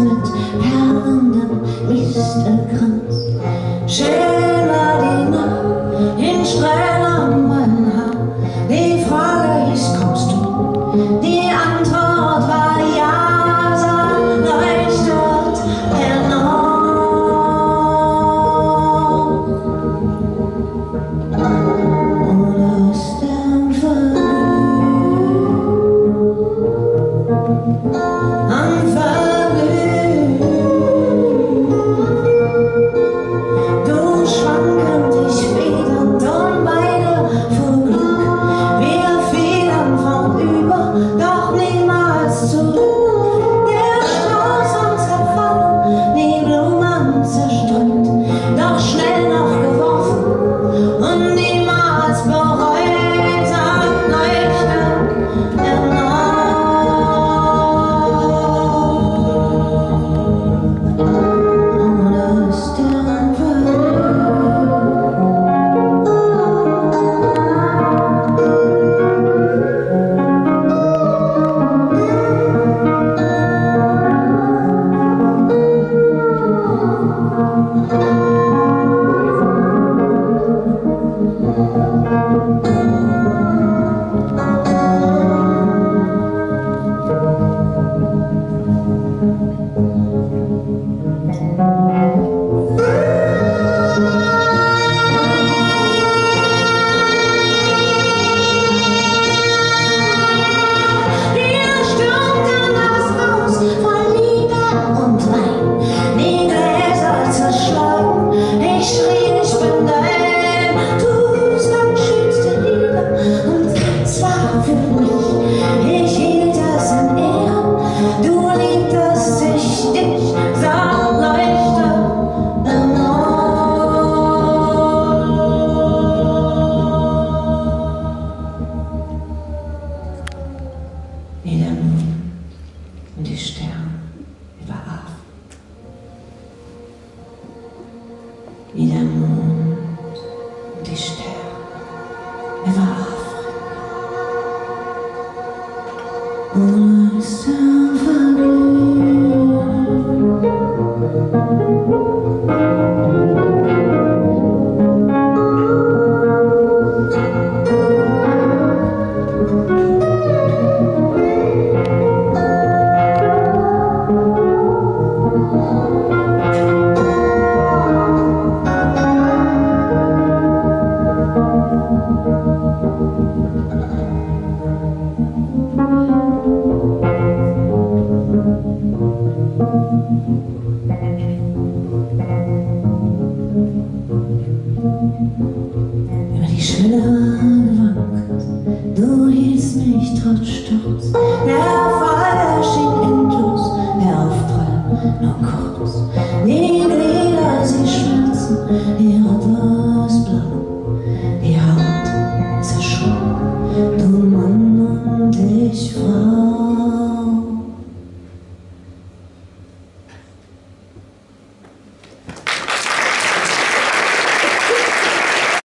mit perlendem Licht entkannt. und die Sterne überauf. Wie der Mond und die Sterne.